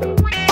Bye.